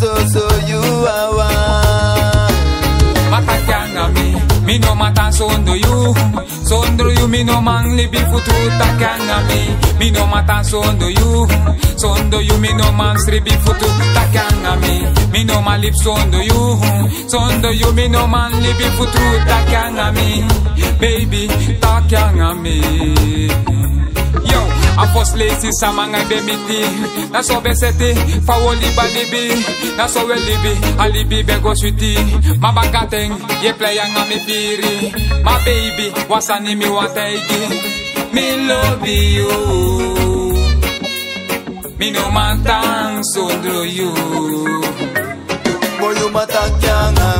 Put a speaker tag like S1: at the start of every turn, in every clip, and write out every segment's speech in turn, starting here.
S1: so so you awa
S2: Matakyanga mi, mi no mata sondo you Sondo you, mi no man libi futu takyanga mi Mi no mata sondo you Sondo you, mi no man stribi futu takyanga mi Mi no man lip sondo you Sondo you, mi no man libi futu takyanga mi Baby, Yo, a first lazy samanga be miti. Na so be seti, fa woli ba libi. Na so we libi, a libi be go sweetie Ma bakateng, ye play nga mi firi. My baby, wasani mi wataigi Me love you. Me no man tang sondro you.
S1: Moyo matakyanga mi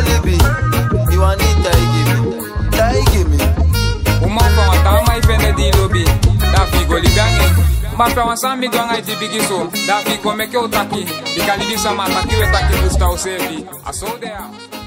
S1: Da fami olibi Miwani taigi mi Taigi mi
S2: Uma fa wa ta ma ifende di lobi Da fi go ligange Ma fa wa sambi do nga iti bigiso Da fi meke utaki Ikalibi sama taki. We taki fusta usebi Aso there